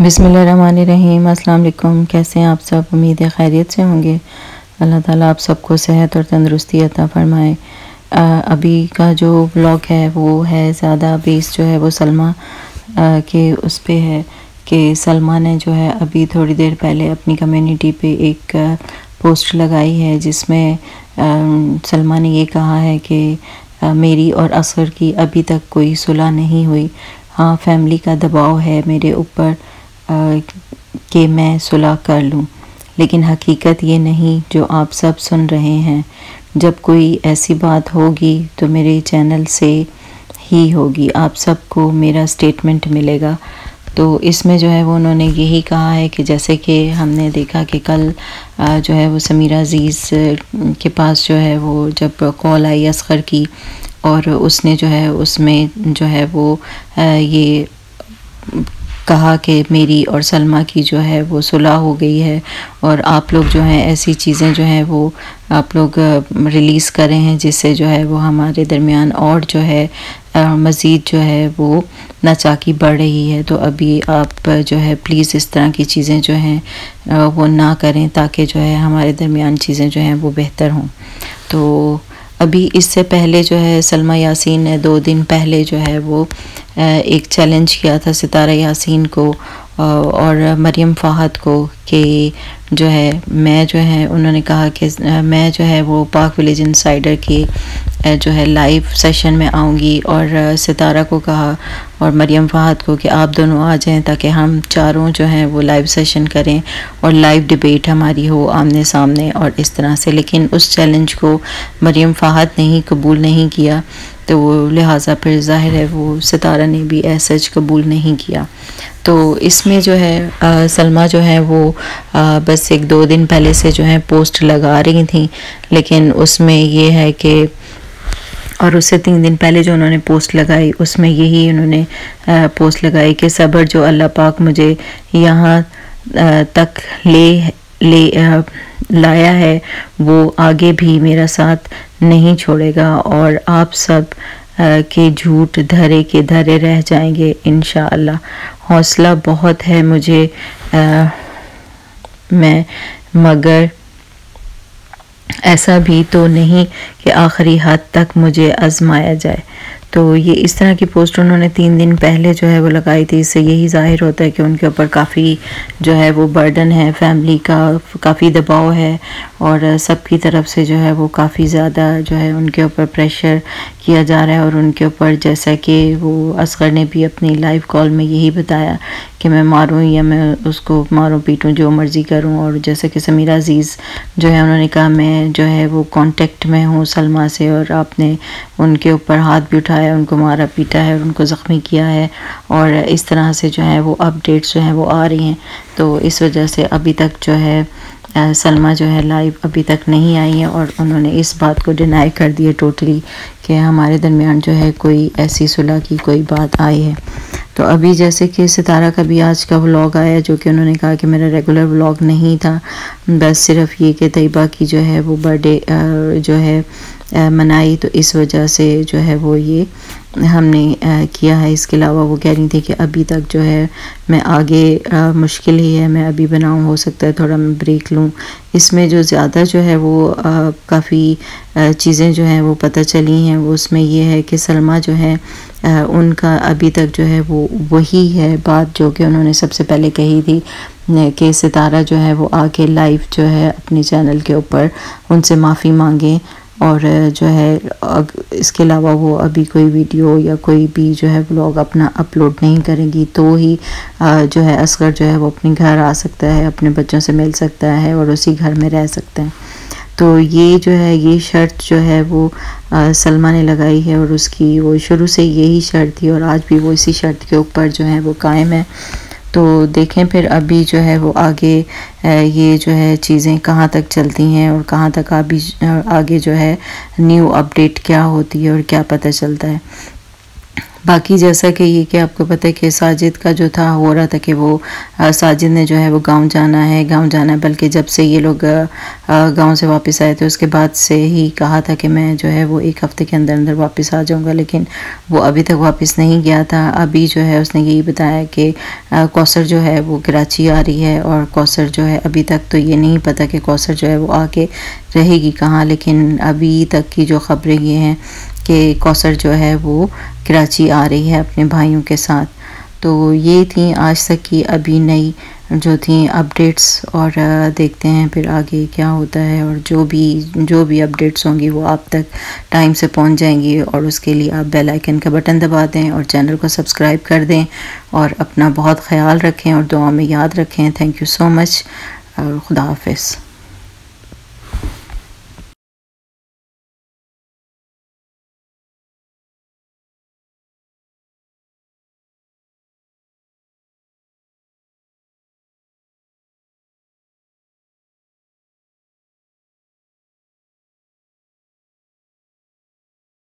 बिसमीम अल्लाम कैसे हैं आप सब? उम्मीद है खैरियत से होंगे। अल्लाह ताला आप सबको सेहत और तंदरुस्ती अता फरमाए। अभी का जो ब्लॉग है वो है ज़्यादा बेस जो है वो सलमा आ, के उस पर है कि सलमा ने जो है अभी थोड़ी देर पहले अपनी कम्युनिटी पे एक पोस्ट लगाई है जिसमें सलमा ने ये कहा है कि मेरी और असर की अभी तक कोई सुलह नहीं हुई। हाँ फैमिली का दबाव है मेरे ऊपर। कि मैं सुलह कर लूँ। लेकिन हकीकत ये नहीं, जो आप सब सुन रहे हैं। जब कोई ऐसी बात होगी तो मेरे चैनल से ही होगी। आप सबको मेरा स्टेटमेंट मिलेगा। तो इसमें जो है, वो उन्होंने यही कहा है कि जैसे कि हमने देखा कि कल जो है, वो समीरा अज़ीज़ के पास जो है, वो जब कॉल आई असगर की, और उसने जो है, उसमें जो है, वो ये कहा कि मेरी और सलमा की जो है वो सुलह हो गई है और आप लोग जो हैं, ऐसी चीज़ें जो हैं वो आप लोग रिलीज़ करें हैं जिससे जो है वो हमारे दरमियान और जो है मज़ीद जो है वो नाचाकी बढ़ रही है। तो अभी आप जो है प्लीज़ इस तरह की चीज़ें जो हैं वो ना करें ताकि जो है हमारे दरमियान चीज़ें जो हैं वो बेहतर हों। तो अभी इससे पहले जो है सलमा यासीन ने दो दिन पहले जो है वो एक चैलेंज किया था सितारा यासीन को और मरियम फ़ाहद को कि जो है, मैं जो है, उन्होंने कहा कि मैं जो है वो पाक विलेज इंसाइडर की जो है लाइव सेशन में आऊँगी और सितारा को कहा और मरियम फ़ाहद को कि आप दोनों आ जाएँ ताकि हम चारों जो हैं वो लाइव सेशन करें और लाइव डिबेट हमारी हो आमने सामने और इस तरह से। लेकिन उस चैलेंज को मरियम फ़ाहद ने ही कबूल नहीं किया तो वो लिहाजा फिर ज़ाहिर है वो सितारा ने भी ऐसा कबूल नहीं किया। तो इसमें जो है आ, सलमा जो है वो आ, बस एक दो दिन पहले से जो है पोस्ट लगा रही थी लेकिन उसमें ये है कि और उससे तीन दिन पहले जो उन्होंने पोस्ट लगाई उसमें यही उन्होंने पोस्ट लगाई कि सब्र जो अल्लाह पाक मुझे यहाँ तक ले ले लाया है वो आगे भी मेरा साथ नहीं छोड़ेगा और आप सब के झूठ धरे के धरे रह जाएँगे इन हौसला बहुत है मुझे आ, मैं मगर ऐसा भी तो नहीं कि आखिरी हद तक मुझे आजमाया जाए। तो ये इस तरह की पोस्ट उन्होंने तीन दिन पहले जो है वो लगाई थी इससे यही ज़ाहिर होता है कि उनके ऊपर काफ़ी जो है वो बर्डन है फैमिली का काफ़ी दबाव है और सबकी तरफ़ से जो है वो काफ़ी ज़्यादा जो है उनके ऊपर प्रेशर किया जा रहा है और उनके ऊपर जैसा कि वो असगर ने भी अपनी लाइव कॉल में यही बताया कि मैं मारूं या मैं उसको मारूं, पीटूं, जो मर्ज़ी करूँ। और जैसे कि समीरा अज़ीज़ जो है, उन्होंने कहा, मैं जो है, वो कांटेक्ट में हूँ सलमा से और आपने उनके ऊपर हाथ भी उठाया, उनको मारा, पीटा है और उनको ज़ख्मी किया है। और इस तरह से जो है, वो अपडेट्स जो हैं, वो आ रही हैं। तो इस वजह से अभी तक जो है सलमा जो है लाइव अभी तक नहीं आई है और उन्होंने इस बात को डिनाई कर दिया टोटली कि हमारे दरमियान जो है कोई ऐसी सुलह की कोई बात आई है। तो अभी जैसे कि सितारा का भी आज का व्लॉग आया जो कि उन्होंने कहा कि मेरा रेगुलर व्लॉग नहीं था, बस सिर्फ़ ये कि तयबा की जो है वो बर्थडे जो है मनाई तो इस वजह से जो है वो ये हमने किया है। इसके अलावा वो कह रही थी कि अभी तक जो है मैं आगे मुश्किल ही है मैं अभी बनाऊँ हो सकता है थोड़ा मैं ब्रेक लूँ। इसमें जो ज़्यादा जो है वो काफ़ी चीज़ें जो हैं वो पता चली हैं। वो उसमें ये है कि सलमा जो है आ, उनका अभी तक जो है वो वही है बात जो कि उन्होंने सबसे पहले कही थी कि सितारा जो है वो आके लाइव जो है अपने चैनल के ऊपर उनसे माफ़ी मांगें। और जो है इसके अलावा वो अभी कोई वीडियो या कोई भी जो है ब्लॉग अपना अपलोड नहीं करेंगी तो ही जो है, असगर जो है वो अपने घर आ सकता है, अपने बच्चों से मिल सकता है और उसी घर में रह सकते हैं। तो ये जो है, ये शर्त जो है वो सलमा ने लगाई है और उसकी वो शुरू से यही शर्त थी और आज भी वो इसी शर्त के ऊपर जो है वो कायम है। तो देखें फिर अभी जो है वो आगे ये जो है चीज़ें कहाँ तक चलती हैं और कहाँ तक अभी आगे जो है न्यू अपडेट क्या होती है और क्या पता चलता है। बाकी जैसा कि ये कि आपको पता है कि साजिद का जो था हो रहा था कि वो साजिद ने जो है वो गाँव जाना है, गाँव जाना है, बल्कि जब से ये लोग गाँव से वापस आए थे, उसके बाद से ही कहा था कि मैं जो है वो एक हफ़्ते के अंदर अंदर वापस आ जाऊँगा, लेकिन वो अभी तक वापस नहीं गया था। अभी जो है उसने यही बताया कि कौसर जो है वो कराची आ रही है, और कौसर जो है अभी तक तो ये नहीं पता कि कौसर जो है वो आके रहेगी कहाँ, लेकिन अभी तक की जो ख़बरें ये हैं कि कौसर जो है वो कराची आ रही है अपने भाइयों के साथ। तो ये थी आज तक की अभी नई जो थी अपडेट्स और देखते हैं फिर आगे क्या होता है और जो भी जो भी अपडेट्स होंगी वो आप तक टाइम से पहुँच जाएँगी और उसके लिए आप बेल आइकन का बटन दबा दें और चैनल को सब्सक्राइब कर दें और अपना बहुत ख्याल रखें और दुआ में याद रखें। थैंक यू सो मच और खुदा हाफिज़।